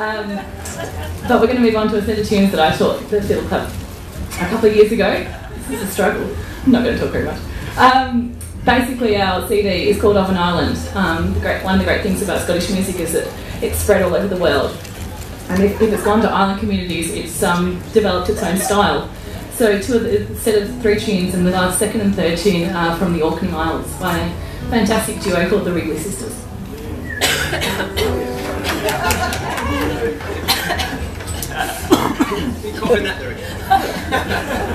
Um, but we're going to move on to a set of tunes that I taught the Fiddle Club a couple of years ago. This is a struggle. I'm not going to talk very much. Um, basically, our CD is called Of an Island. Um, the great, one of the great things about Scottish music is that it's spread all over the world. And if, if it's gone to island communities, it's um, developed its own style. So two of the set of three tunes, and the last second and third tune are from the Orkney Isles by a fantastic duo called the Wrigley Sisters. you coughing that there again?